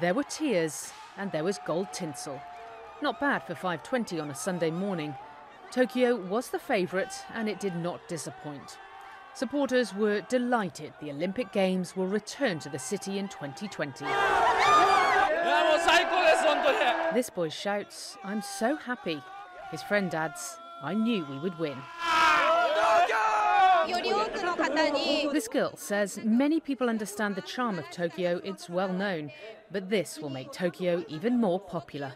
There were tears and there was gold tinsel. Not bad for 5.20 on a Sunday morning. Tokyo was the favourite and it did not disappoint. Supporters were delighted the Olympic Games will return to the city in 2020. This boy shouts, I'm so happy. His friend adds, I knew we would win. This girl says many people understand the charm of Tokyo, it's well known, but this will make Tokyo even more popular.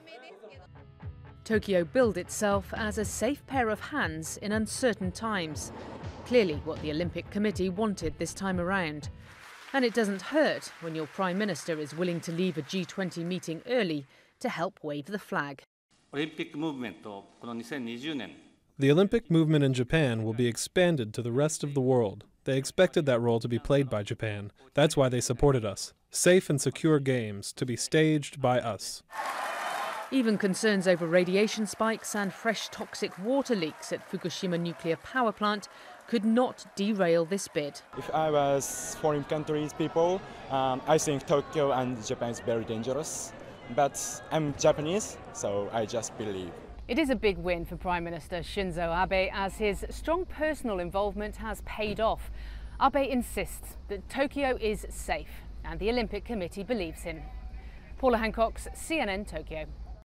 Tokyo billed itself as a safe pair of hands in uncertain times, clearly what the Olympic Committee wanted this time around. And it doesn't hurt when your Prime Minister is willing to leave a G20 meeting early to help wave the flag. The Olympic movement in Japan will be expanded to the rest of the world. They expected that role to be played by Japan. That's why they supported us. Safe and secure games to be staged by us. Even concerns over radiation spikes and fresh toxic water leaks at Fukushima nuclear power plant could not derail this bid. If I was foreign countries people, um, I think Tokyo and Japan is very dangerous. But I'm Japanese, so I just believe. It is a big win for Prime Minister Shinzo Abe as his strong personal involvement has paid off. Abe insists that Tokyo is safe and the Olympic Committee believes him. Paula Hancocks CNN Tokyo.